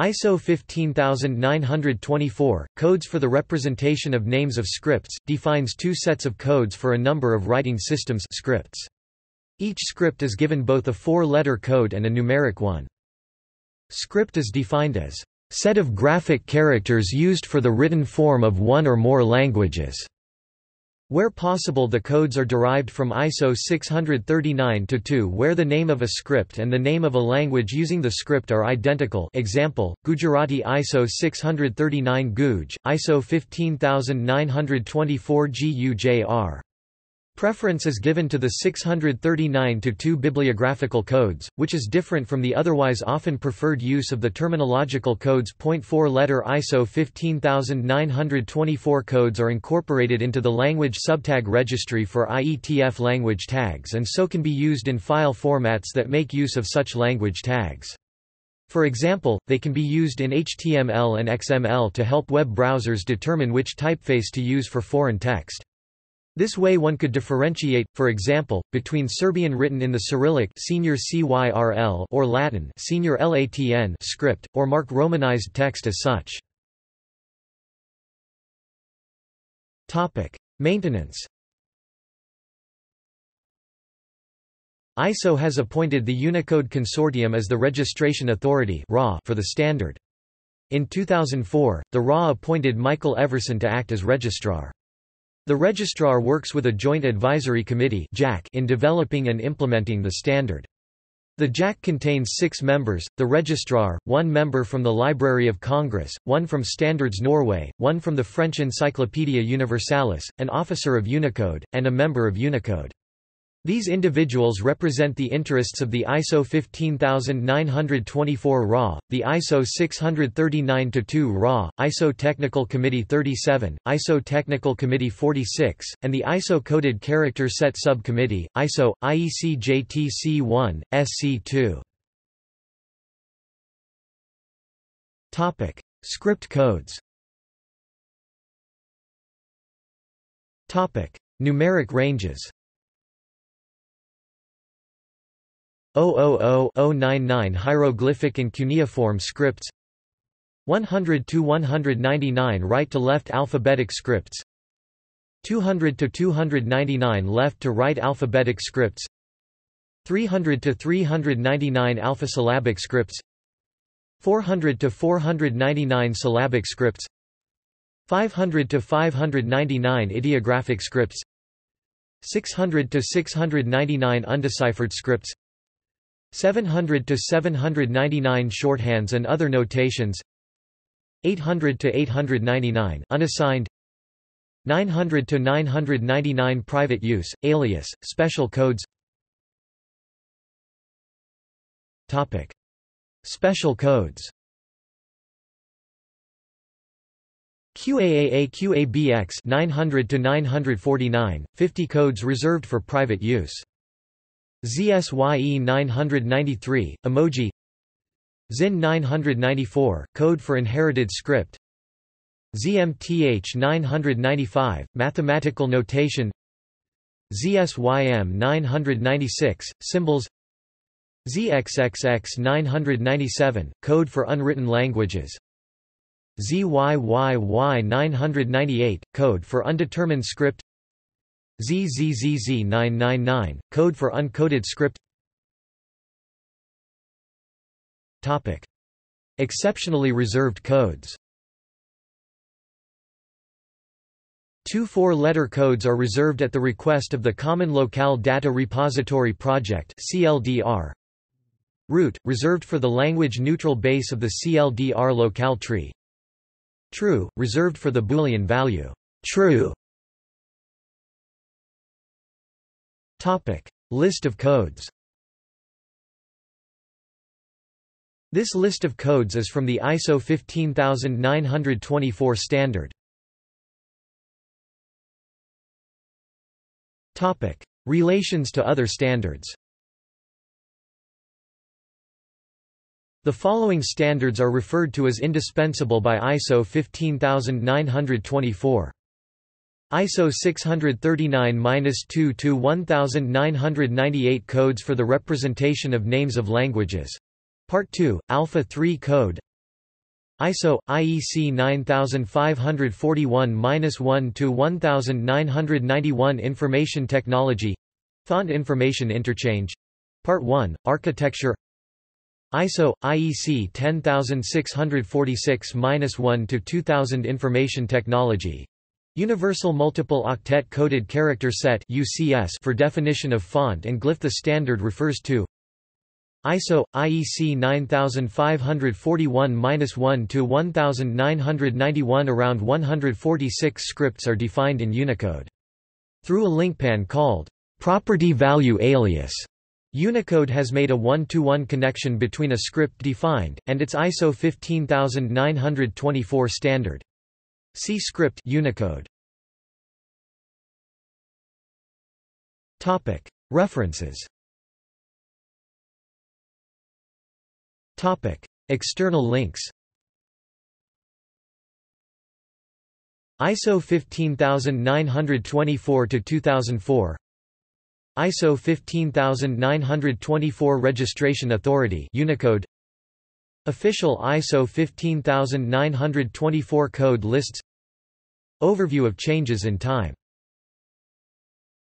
ISO 15924, Codes for the Representation of Names of Scripts, defines two sets of codes for a number of writing systems scripts. Each script is given both a four-letter code and a numeric one. Script is defined as set of graphic characters used for the written form of one or more languages. Where possible the codes are derived from ISO 639-2 where the name of a script and the name of a language using the script are identical example, Gujarati ISO 639 Guj, ISO 15924 GUJR. Preference is given to the 639-2 bibliographical codes, which is different from the otherwise often preferred use of the terminological codes. 4 letter ISO 15924 codes are incorporated into the language subtag registry for IETF language tags and so can be used in file formats that make use of such language tags. For example, they can be used in HTML and XML to help web browsers determine which typeface to use for foreign text. This way one could differentiate, for example, between Serbian written in the Cyrillic senior CYRL or Latin senior LATN script, or mark Romanized text as such. Maintenance ISO has appointed the Unicode Consortium as the registration authority for the standard. In 2004, the RA appointed Michael Everson to act as registrar. The registrar works with a Joint Advisory Committee in developing and implementing the standard. The JAC contains six members, the registrar, one member from the Library of Congress, one from Standards Norway, one from the French Encyclopædia Universalis, an officer of Unicode, and a member of Unicode. These individuals represent the interests of the ISO 15924 RA, the ISO 639-2 RA, ISO Technical Committee 37, ISO Technical Committee 46, and the ISO Coded Character Set Subcommittee, ISO, IEC JTC1, SC2. Script codes Numeric ranges 000-099 hieroglyphic and cuneiform scripts 100 to 199 right to left alphabetic scripts 200 to 299 left to right alphabetic scripts 300 to 399 alphasyllabic scripts 400 to 499 syllabic scripts 500 to 599 ideographic scripts 600 to 699 undeciphered scripts 700 to 799 shorthands and other notations 800 to 899 unassigned 900 to 999 private use alias special codes. Topic. Special codes. QAAA QABX 900 to 949 50 codes reserved for private use ZSYE 993, emoji ZINH 994, code for inherited script ZMTH 995, mathematical notation ZSYM 996, symbols ZXXX 997, code for unwritten languages ZYYY 998, code for undetermined script ZZZZ999, code for uncoded script Topic. Exceptionally reserved codes Two four-letter codes are reserved at the request of the Common Locale Data Repository Project CLDR. Root, reserved for the language-neutral base of the CLDR locale tree. True, reserved for the Boolean value true Topic. List of codes This list of codes is from the ISO 15924 standard. Topic. Relations to other standards The following standards are referred to as indispensable by ISO 15924. ISO 639-2 to 1998 Codes for the Representation of Names of Languages. Part 2, Alpha 3 Code. ISO IEC 9541-1 to 1991 Information Technology. Font Information Interchange. Part 1 Architecture. ISO IEC 10646-1 to 2000 Information Technology Universal Multiple Octet Coded Character Set UCS for definition of font and glyph The standard refers to ISO IEC 9541-1 to 1991 around 146 scripts are defined in Unicode. Through a linkpan called property value alias, Unicode has made a one-to-one -one connection between a script defined, and its ISO 15924 standard. See script Unicode. Topic. References. Topic. External links. ISO 15924 to 2004 ISO 15924 Registration Authority Unicode Official ISO 15924 code lists. Overview of changes in time